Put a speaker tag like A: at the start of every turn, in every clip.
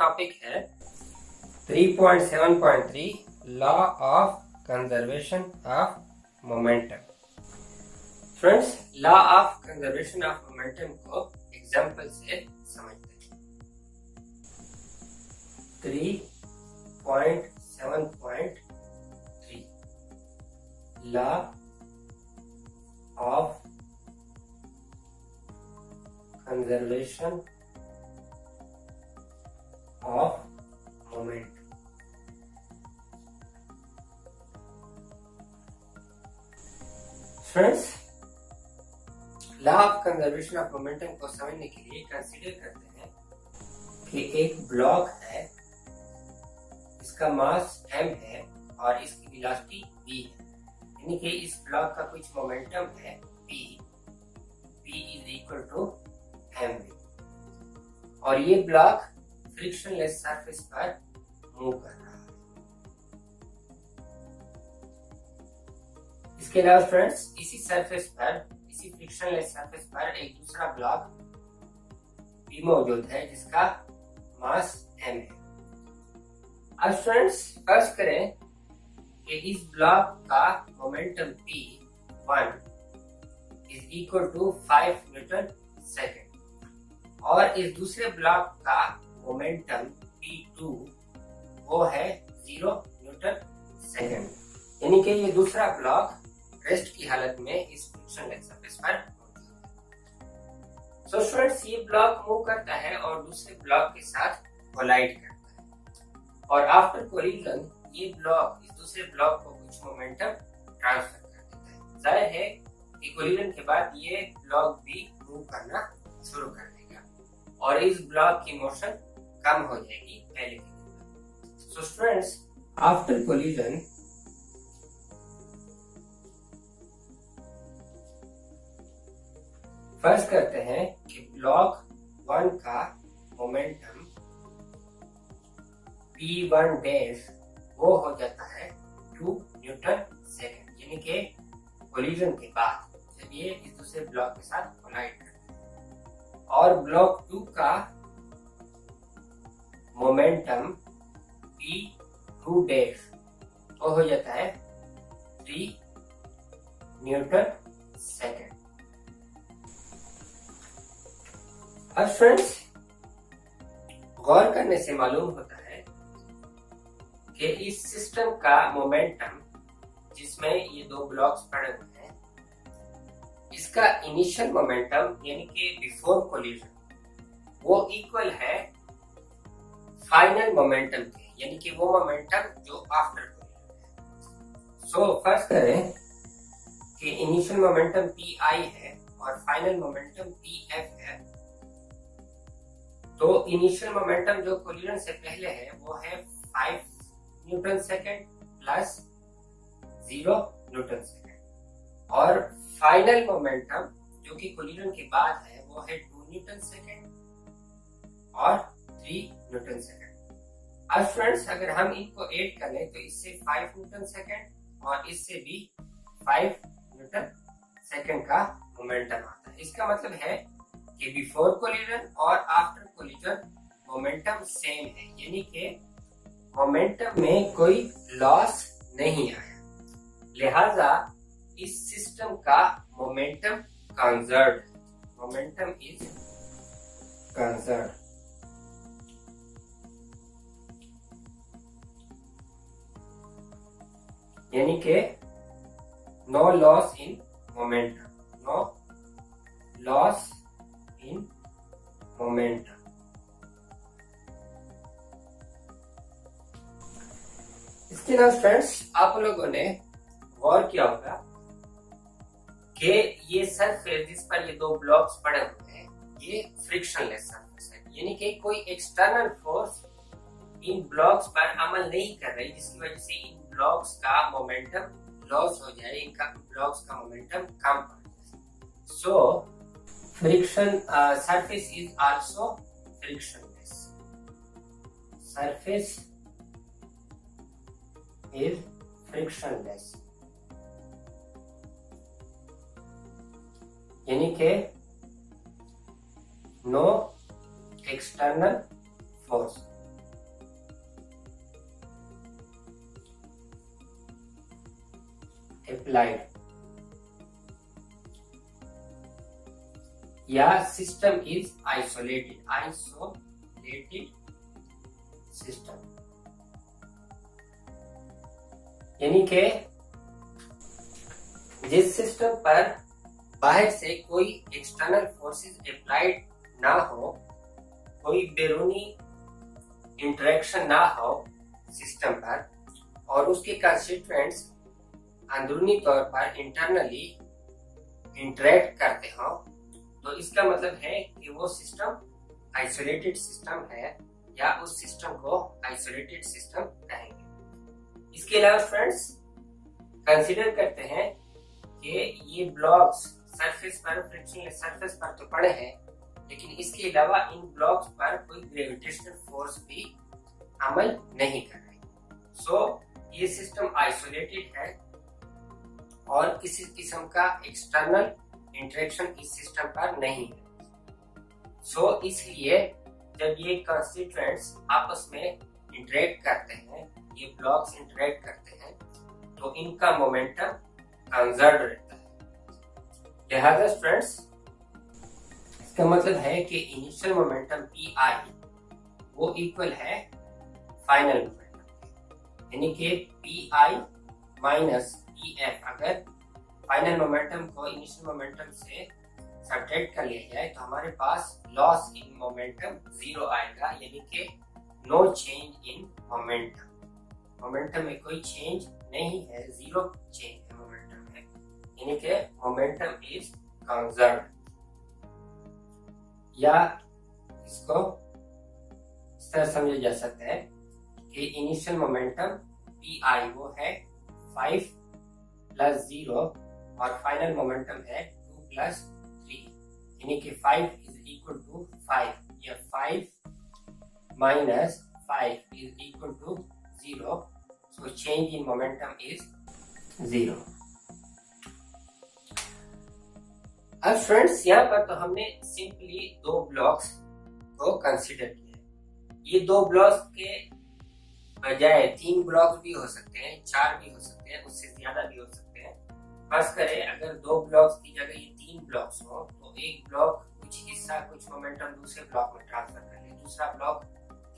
A: Topic है 3.7.3 law of conservation of momentum friends law of conservation of momentum को example से समझते हैं। 3.7.3 law of conservation of moment. Friends law of conservation of momentum को समझने के लिए कंसीडर करते हैं कि एक ब्लॉक है, इसका मास m है और इसकी वेलोसिटी v है। यानी कि इस ब्लॉक का कुछ मोमेंटम है p p is equal to m और ये ब्लॉक फ्रिक्शनलेस सरफेस पर मूव कर रहा है इसके अलावा फ्रेंड्स इसी सरफेस पर इसी फ्रिक्शनलेस सरफेस पर एक दूसरा ब्लॉक भी मौजूद है जिसका मास एम है। अब फ्रेंड्स फ़र्ज़ करें कि इस ब्लॉक का momentum P one is equal to five newton second और इस दूसरे ब्लॉक का मोमेंटम P2 वो है ज़ीरो न्यूटन सेकेंड। यानी कि ये दूसरा ब्लॉक रेस्ट की हालत में इस फ्रिक्शन सरफेस पर सो स्टूडेंट्स ये ब्लॉक मूव करता है और दूसरे ब्लॉक के साथ कोलाइड करता है। और आफ्टर कोलिजन ये ब्लॉक, इस दूसरे ब्लॉक को कुछ मोमेंटम ट्रांसफ़र कर देता है। ज़ाहिर है कि कोलिजन के बाद ये ब्लॉक भी मूव करना शुरू कर देगा। और इस ब्लॉक की मोशन कम हो जाएगी पहले की so students after collision first करते हैं कि ब्लॉक वन का मोमेंटम पी वन डैश वो हो जाता है टू न्यूटन सेकेंड यानी के कोलिजन के बाद, जब ये इस दूसरे ब्लॉक के साथ कोलाइड और ब्लॉक टू का मोमेंटम पी टू डैश तो हो जाता है थ्री न्यूटन सेकेंड अब फ्रेंड्स गौर करने से मालूम होता है कि इस सिस्टम का मोमेंटम जिसमें ये दो ब्लॉक्स पड़े हुए हैं, इसका इनिशियल मोमेंटम यानी कि बिफोर कोलिजन वो इक्वल है फाइनल मोमेंटम के, यानी कि वो मोमेंटम जो आफ्टर सो फ़र्स्ट करें कि इनिशियल मोमेंटम पी आई है और फाइनल मोमेंटम पी एफ़ है। तो इनिशियल मोमेंटम जो कोलिजन से पहले है, वो है five newton second plus zero newton second और फाइनल मोमेंटम जो कि कोलिजन के बाद है, वो है टू न्यूटन सेकेंड और थ्री न्यूटन सेकेंड अब फ्रेंड्स अगर हम इनको ऐड कर तो इससे फाइव न्यूटन सेकेंड और इससे भी फाइव न्यूटन सेकेंड का मोमेंटम आता है। इसका मतलब है कि बिफोर कोलिजन और आफ्टर कोलिजन मोमेंटम सेम है। यानी कि मोमेंटम में कोई लॉस नहीं आया। लिहाजा इस सिस्टम का momentum conserve momentum is conserve यानी के no loss in momentum no loss in momentum इसके अलावा फ्रेंड्स आप लोगों ने गौर किया होगा कि ये सरफेस जिस पर ये दो ब्लॉक्स पड़े हुए हैं, ये फ्रिक्शनलेस सरफेस है। यानी कि कोई एक्सटर्नल फोर्स इन ब्लॉक्स पर अमल नहीं कर रही, जिसकी वजह से इन ब्लॉक्स का मोमेंटम लॉस हो जाए इनका ब्लॉक्स का momentum come so friction surface is also frictionless surface is frictionless यानी के नो एक्सटर्नल फोर्स applied या system is isolated isolated system यानी के जिस सिस्टम पर बाहर से कोई एक्सटर्नल फोर्सेस अप्लाइड ना हो, कोई बैरूनी इंटरेक्शन ना हो सिस्टम पर, और उसके कंस्टिट्यूएंट्स अंदरूनी तौर पर इंटरनली इंटरेक्ट करते हो तो इसका मतलब है कि वो सिस्टम आइसोलेटेड सिस्टम है या उस सिस्टम को आइसोलेटेड सिस्टम कहेंगे। इसके अलावा फ्रेंड्स कंसीडर करते हैं कि ये ब्लॉक्स सरफेस पर फ्रिक्शन सरफेस पर तो पड़े हैं लेकिन इसके अलावा इन ब्लॉक्स पर कोई ग्रेविटेशनल फोर्स भी अमल नहीं कर रही। सो so, ये सिस्टम आइसोलेटेड है और किसी किस्म का एक्सटर्नल इंटरेक्शन इस सिस्टम पर नहीं है। सो so, इसलिए जब ये कॉन्स्टिट्यूएंट्स आपस में इंटरेक्ट करते हैं ये ब्लॉक्स इंटरेक्ट करते हैं तो इनका मोमेंटम कंजर्व रहता है। लिहाजा स्टूडेंट्स इसका मतलब है कि इनिशियल मोमेंटम पी आई वो इक्वल है फाइनल मोमेंटम यानी कि P I minus P F अगर फाइनल मोमेंटम को इनिशियल मोमेंटम से सब्ट्रैक्ट कर लिया जाए तो हमारे पास लॉस इन मोमेंटम ज़ीरो आएगा, यानी कि no change in momentum momentum में कोई चेंज नहीं है ज़ीरो चेंज है मोमेंटम में। यानी कि मोमेंटम इज़ कंजर्व या इसको इस तरह समझा जा सकता है कि इनिशियल मोमेंटम पी आई वो है फाइव प्लस ज़ीरो और फाइनल मोमेंटम है टू प्लस थ्री यानी कि five is equal to five या five minus five is equal to zero so change in momentum is zero अब फ्रेंड्स यहाँ पर तो हमने सिंपली दो ब्लॉक्स को कंसीडर किया ये दो ब्लॉक्स के बजाय तीन ब्लॉक भी हो सकते हैं, चार भी हो सकते हैं, उससे ज़्यादा भी हो सकते हैं। फ़र्स्ट करें, अगर दो ब्लॉक्स की जगह ये तीन ब्लॉक्स हो तो एक ब्लॉक कुछ हिस्सा, कुछ मोमेंटम दूसरे ब्लॉक में ट्रांसफ़र कर ले, दूसरा ब्लॉक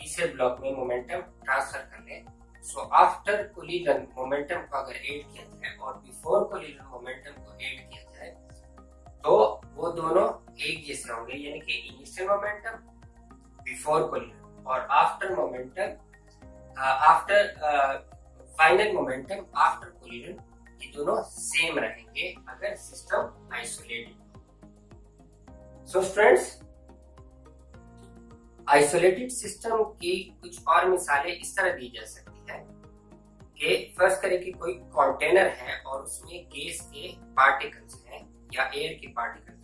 A: तीसरे ब्लॉक में मोमेंटम ट्रांसफ़र कर ले। सो आफ्टर कोलिजन मोमेंटम को अगर ऐड किया जाए और बिफोर कोलिजन मोमेंटम को ऐड किया जाए तो वो दोनों एक जैसे होंगे, यानी कि इनिशियल मोमेंटम बिफोर कोलिजन और after momentum after final momentum after collision ये दोनों सेम रहेंगे अगर system isolated so friends isolated system की कुछ और मिसालें इस तरह दी जा सकती है कि फ़र्स्ट करें कि कोई कंटेनर है और उसमें गैस के पार्टिकल्स हैं या एयर के पार्टिकल्स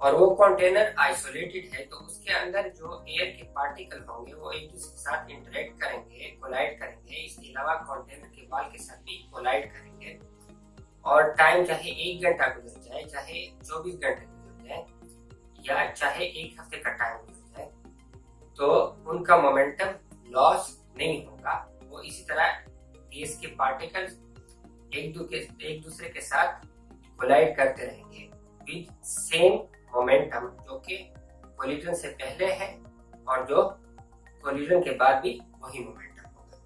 A: और वो कंटेनर आइसोलेटेड है तो उसके अंदर जो एयर के पार्टिकल होंगे वो एक दूसरे के साथ इंटरेक्ट करेंगे कोलाइड करेंगे। इसके अलावा कंटेनर के वाल के साथ भी कोलाइड करेंगे। और टाइम चाहे एक घंटा गुजर जाए चाहे चौबीस घंटे गुजर जाए या चाहे एक हफ़्ते का टाइम गुजर जाए तो उनका मोमेंटम लॉस नहीं होगा। वो इसी तरह गैस के पार्टिकल्स एक, एक दूसरे के साथ कोलाइड करते रहेंगे। विद सेम मोमेंटम, जो कि कोलिजन से पहले है और जो कोलिजन के बाद भी वही मोमेंटम होगा।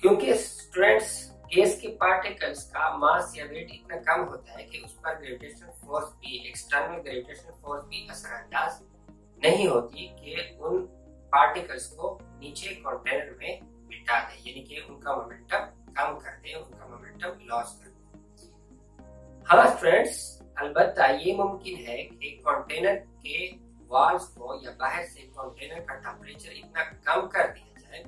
A: क्योंकि स्टूडेंट्स गैस के पार्टिकल्स का मास या वेट इतना कम होता है कि उस पर ग्रेविटेशन फोर्स भी एक्सटर्नल ग्रेविटेशन फोर्स भी असरअंदाज नहीं होती कि उन पार्टिकल्स को नीचे कंटेनर में मिटा दे, यानी कि उनका मोमेंटम कम कर दे, उनका मोमेंटम लॉस कर दे। हाँ स्टूडेंट्स अलबत्ता ये मुमकिन है कि कंटेनर के वॉल्स को या बाहर से कंटेनर का टेम्परेचर इतना कम कर दिया जाए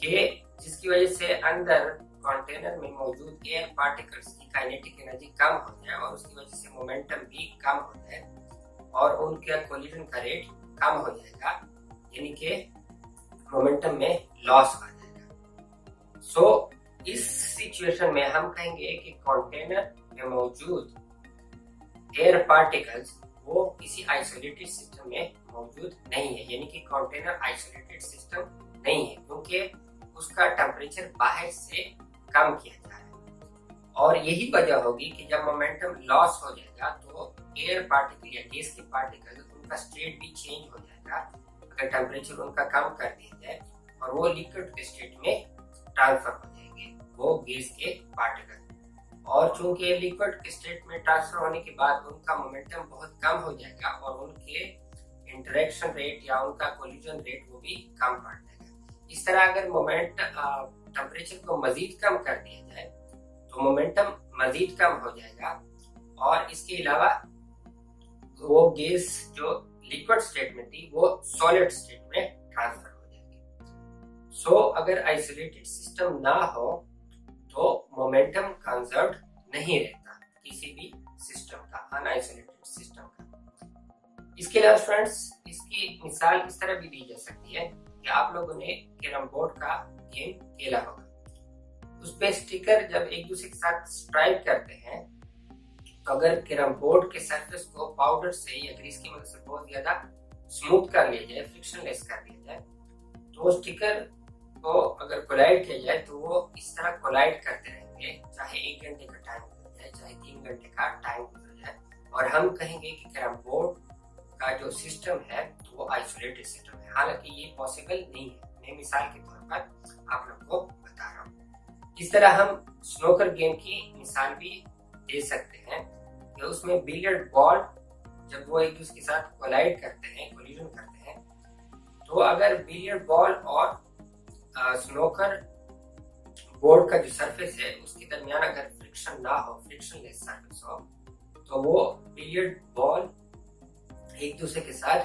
A: कि जिसकी वजह से अंदर कंटेनर में मौजूद एयर पार्टिकल्स की काइनेटिक एनर्जी कम हो जाए और उसकी वजह से मोमेंटम भी कम हो जाए और उनके कोलिजन का रेट कम हो जाएगा यानी कि मोमेंटम में लॉस आ जाएगा। सो so, इस सिचुएशन में हम कहेंगे कि कंटेनर में मौजूद एयर पार्टिकल्स वो किसी आइसोलेटेड सिस्टम में मौजूद नहीं है। यानी कि कंटेनर आइसोलेटेड सिस्टम नहीं है, क्योंकि उसका टेम्परेचर बाहर से कम किया जा रहा है। और यही वजह होगी कि जब मोमेंटम लॉस हो जाएगा तो एयर पार्टिकल या गैस के पार्टिकल उनका स्टेट भी चेंज हो जाएगा, अगर टेम्परेचर उनका कम कर दिया जाए, और वो लिक्विड स्टेट में ट्रांसफ़र हो जाएँगे, वो गैस के पार्टिकल और चूँकि लिक्विड स्टेट में ट्रांसफ़र होने के बाद उनका मोमेंटम बहुत कम हो जाएगा और उनके इंटरेक्शन रेट या उनका कोलिजन रेट वो भी कम पड़ जाएगा। इस तरह अगर मोमेंट टेम्परेचर को मजीद कम कर दिया जाए तो मोमेंटम मजीद कम हो जाएगा और इसके अलावा वो गैस जो लिक्विड स्टेट में थी वो सॉलिड स्टेट में ट्रांसफ़र हो जाएगी। सो so, अगर आइसोलेटेड सिस्टम ना हो कंजर्व नहीं रहता किसी भी सिस्टम का अनआइसोलेटेड सिस्टम का। इसके अलावा स्टूडेंट्स इसकी मिसाल इस तरह भी दी जा सकती है कि आप लोगों ने कैरम बोर्ड का गेम खेला होगा। उस पे स्टिकर जब एक दूसरे के साथ स्ट्राइक करते हैं तो अगर कैरम बोर्ड के सरफेस को पाउडर से या ग्रीस की मदद से बहुत ज़्यादा स्मूथ कर लिया जाए फ्रिक्शनलेस कर दिया जाए तो स्टिकर को अगर कोलाइड किया जाए तो वो इस तरह कोलाइड करते चाहे एक घंटे का टाइम गुजर जाए चाहे तीन घंटे का टाइम गुजर जाए और हम कहेंगे कि कैरम बोर्ड का जो सिस्टम है तो वो आइसोलेटेड सिस्टम है। हालाँकि ये पॉसिबल नहीं है। मैं मिसाल के तौर पर आप लोग को बता रहा हूँ। इस तरह हम स्नोकर गेम की मिसाल भी दे सकते हैं कि उसमें बिलियर्ड बॉल जब वो एक दूसरे के साथ कोलाइड करते हैं कोलिजन करते हैं तो अगर बिलियर्ड बॉल और स्नोकर बोर्ड का जो सरफेस है उसके दरमियान अगर फ्रिक्शन ना हो फ्रिक्शन लेस सरफेस हो तो वो बिलियर्ड बॉल एक दूसरे के साथ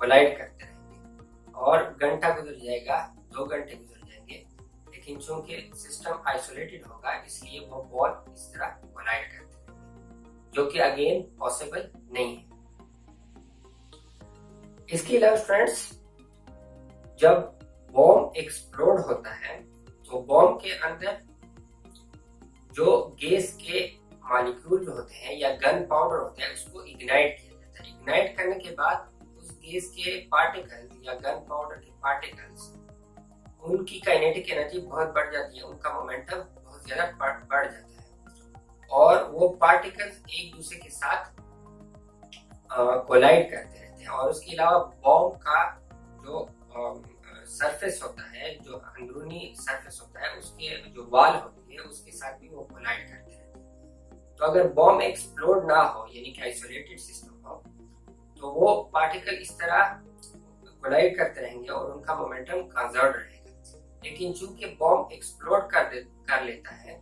A: कोलाइड करते रहेंगे और घंटा गुजर जाएगा दो घंटे गुजर जाएँगे लेकिन चूँकि सिस्टम आइसोलेटेड होगा इसलिए वो बॉल इस तरह कोलाइड करते रहेंगे जो कि अगेन पॉसिबल नहीं है इसके अलावा फ्रेंड्स जब बॉम्ब एक्सप्लोड होता है तो बॉम्ब के अंदर जो गैस के मालिक्यूल जो होते हैं या गन पाउडर होता है, उसको इग्नाइट किया जाता है। इग्नाइट करने के बाद उस गैस के पार्टिकल्स या गन पाउडर के पार्टिकल्स उनकी काइनेटिक एनर्जी बहुत बढ़ जाती है, उनका मोमेंटम बहुत ज़्यादा बढ़ जाता है। और वो पार्टिकल्स एक दूसरे के साथ कोलाइड करते रहते हैं। और उसके अलावा बॉम्ब का जो सरफेस होता है, जो अंदरूनी सरफेस होता है, उसके जो वाल होती है, उसके साथ भी वो कोलाइड करते हैं। तो अगर बॉम्ब एक्सप्लोड ना हो, यानी कि आइसोलेटेड सिस्टम हो तो वो पार्टिकल इस तरह कोलाइड करते रहेंगे और उनका मोमेंटम कंजर्व रहेगा। लेकिन चूँकि बॉम्ब एक्सप्लोड कर कर लेता है,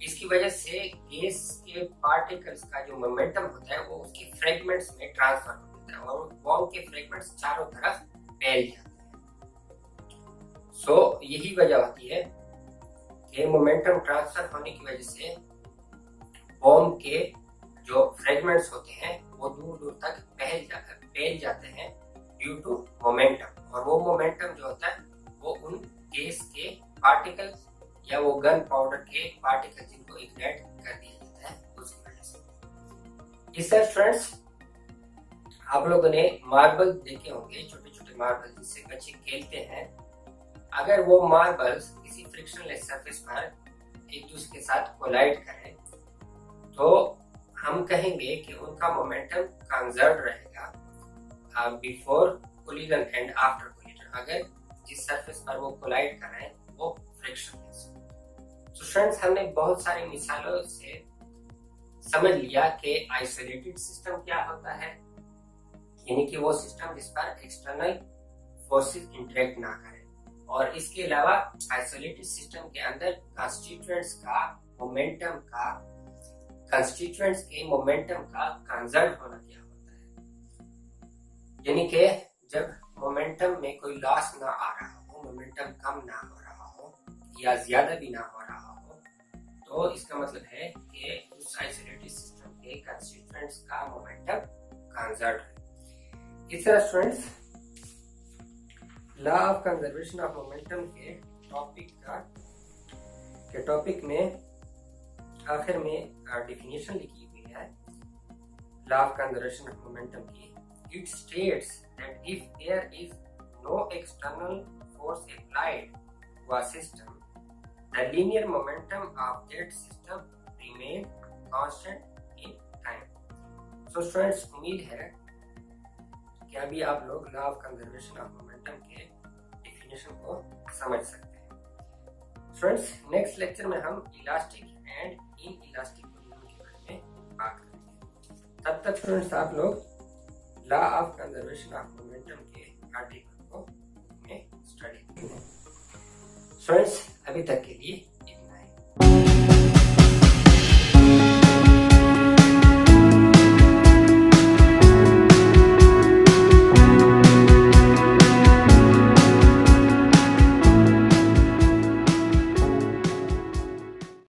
A: इसकी वजह से गैस के पार्टिकल्स का जो मोमेंटम होता है, वो उसके फ्रेगमेंट्स में ट्रांसफ़र हो जाता है और बॉम्ब के फ्रेगमेंट्स चारों तरफ़ फैल जाते हैं। सो so, यही वजह होती है कि मोमेंटम ट्रांसफ़र होने की वजह से बॉम्ब के जो फ्रेगमेंट्स होते हैं वो दूर दूर तक फैल जाते फैल जाते हैं ड्यू टू मोमेंटम और वो मोमेंटम जो होता है वो उन गैस के पार्टिकल्स या वो गन पाउडर के पार्टिकल जिनको इग्नाइट कर दिया जाता है उसकी वजह से। इस फ्रेंड्स आप लोगों ने मार्बल देखे होंगे छोटे छोटे मार्बल जिससे बच्चे खेलते हैं। अगर वो मार्बल्स किसी फ्रिक्शनलेस सरफेस पर एक दूसरे के साथ कोलाइड करें तो हम कहेंगे कि उनका मोमेंटम कंजर्व रहेगा before collision and after collision अगर जिस सरफेस पर वो कोलाइड कर रहे हैं, वो फ्रिक्शनलेस तो फ्रेंड्स हमने बहुत सारी मिसालों से समझ लिया कि आइसोलेटेड सिस्टम क्या होता है, यानी कि वो सिस्टम जिस पर एक्सटर्नल फोर्सेस इंटरेक्ट ना करें। और इसके अलावा आइसोलेटेड सिस्टम के अंदर कंस्टिट्यूएंट्स का मोमेंटम का कंस्टिट्यूएंट्स के मोमेंटम का कंजर्व होना क्या होता है? यानी कि जब मोमेंटम में कोई लॉस ना आ रहा हो मोमेंटम कम ना हो रहा हो या ज़्यादा भी ना हो रहा हो तो इसका मतलब है कि उस आइसोलेटेड सिस्टम के कंस्टिट्यूएंट्स का मोमेंटम कंजर्व है। इस तरह students law of conservation of momentum के टॉपिक का, के टॉपिक में आखिर में डेफिनेशन लिखी हुई है। Law of conservation of momentum की। It states that if there is no external force applied system the linear momentum of that system उम्मीद है कि अभी आप लोग law of conservation of momentum के डेफिनेशन को समझ सकते हैं। स्टूडेंट्स नेक्स्ट लेक्चर में हम इलास्टिक एंड इन इलास्टिक के बारे में बात करेंगे। तब तक स्टूडेंट्स आप लोग law of conservation of momentum के आर्टिकल को स्टडी करेंगे स्टूडेंट्स अभी तक के लिए इतना ही।